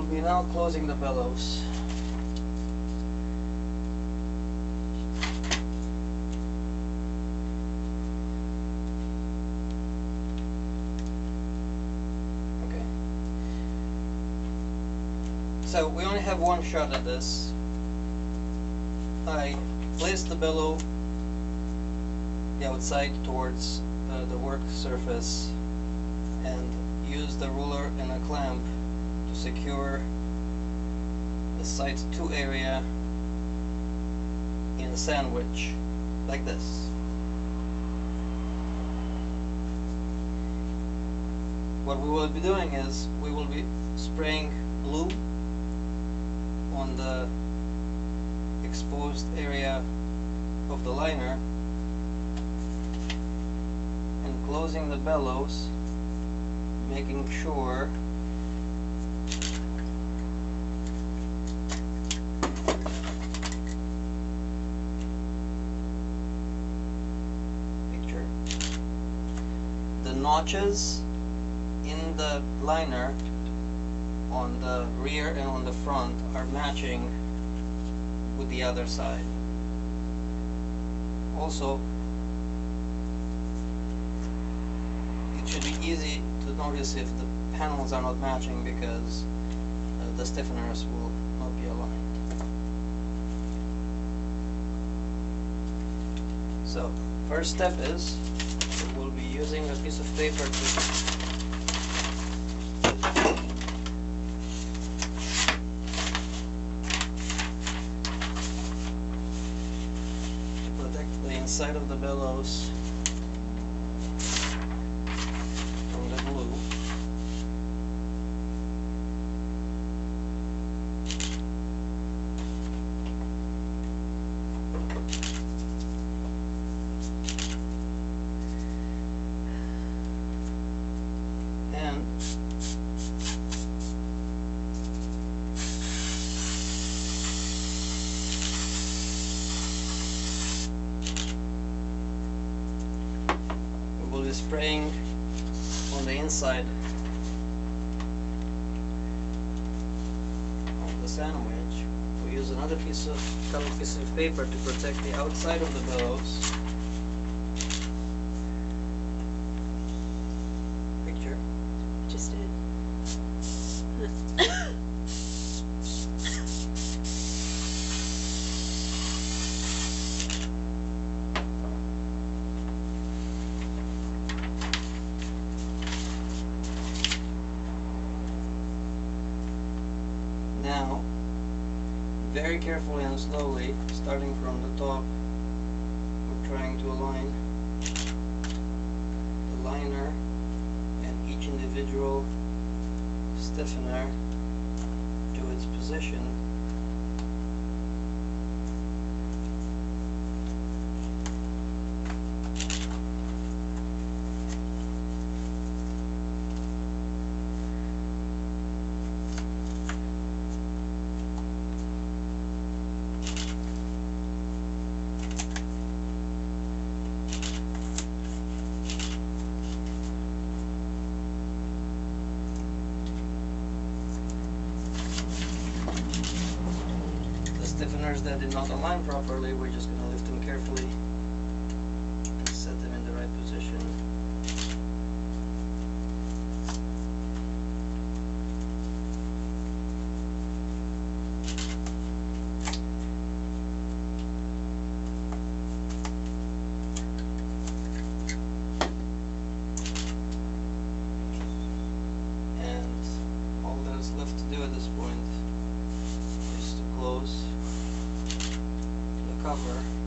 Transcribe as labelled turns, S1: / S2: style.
S1: now closing the bellows. Okay. So we only have one shot at this. I place the bellow the outside towards uh, the work surface and use the ruler and a clamp to secure the site 2 area in a sandwich like this. What we will be doing is we will be spraying glue on the exposed area of the liner and closing the bellows making sure picture the notches in the liner on the rear and on the front are matching with the other side also it should be easy to notice if the panels are not matching because uh, the stiffeners will not be aligned. So, first step is be using a piece of paper to protect the inside of the bellows from the glue. And spraying on the inside of the sandwich. We use another piece of piece of paper to protect the outside of the bellows. Picture.
S2: Just did.
S1: Now, very carefully and slowly, starting from the top, we're trying to align the liner and each individual stiffener to its position. Stiffeners that did not align properly, we're just gonna lift them carefully and set them in the right position. And all that is left to do at this point is to close the cover